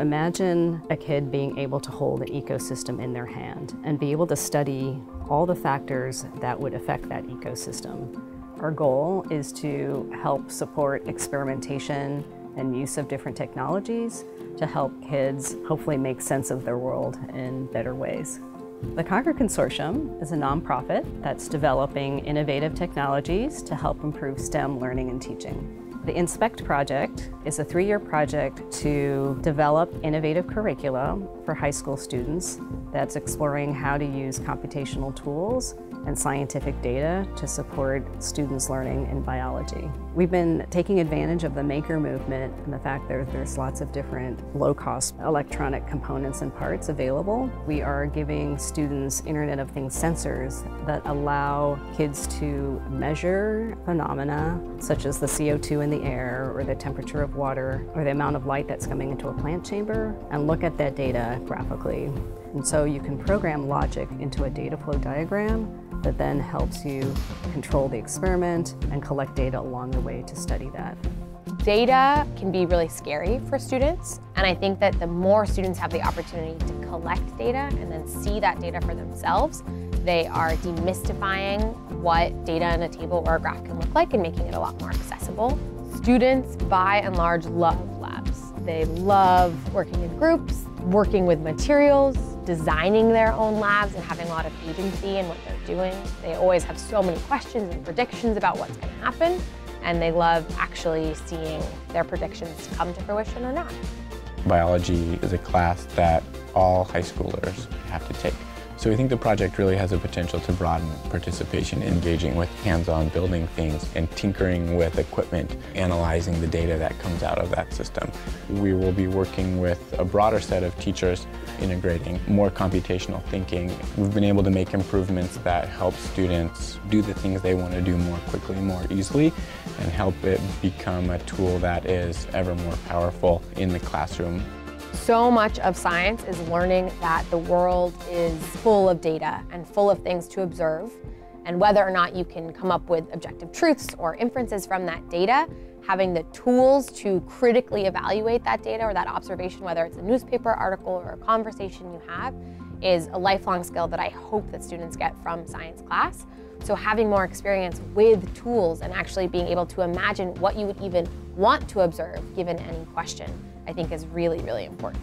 Imagine a kid being able to hold an ecosystem in their hand and be able to study all the factors that would affect that ecosystem. Our goal is to help support experimentation and use of different technologies to help kids hopefully make sense of their world in better ways. The Concord Consortium is a nonprofit that's developing innovative technologies to help improve STEM learning and teaching. The InSPECT project is a three-year project to develop innovative curricula for high school students that's exploring how to use computational tools and scientific data to support students' learning in biology. We've been taking advantage of the maker movement and the fact that there's lots of different low-cost electronic components and parts available. We are giving students Internet of Things sensors that allow kids to measure phenomena such as the CO2 in the air or the temperature of water or the amount of light that's coming into a plant chamber and look at that data graphically. And so you can program logic into a data flow diagram that then helps you control the experiment and collect data along the way to study that. Data can be really scary for students, and I think that the more students have the opportunity to collect data and then see that data for themselves, they are demystifying what data in a table or a graph can look like and making it a lot more accessible. Students, by and large, love labs. They love working in groups, working with materials, designing their own labs and having a lot of agency in what they're doing. They always have so many questions and predictions about what's going to happen, and they love actually seeing their predictions come to fruition or not. Biology is a class that all high schoolers have to take. So we think the project really has a potential to broaden participation, engaging with hands-on building things and tinkering with equipment, analyzing the data that comes out of that system. We will be working with a broader set of teachers, integrating more computational thinking. We've been able to make improvements that help students do the things they want to do more quickly, more easily, and help it become a tool that is ever more powerful in the classroom. So much of science is learning that the world is full of data and full of things to observe. And whether or not you can come up with objective truths or inferences from that data, having the tools to critically evaluate that data or that observation, whether it's a newspaper article or a conversation you have, is a lifelong skill that I hope that students get from science class. So having more experience with tools and actually being able to imagine what you would even want to observe given any question, I think is really, really important.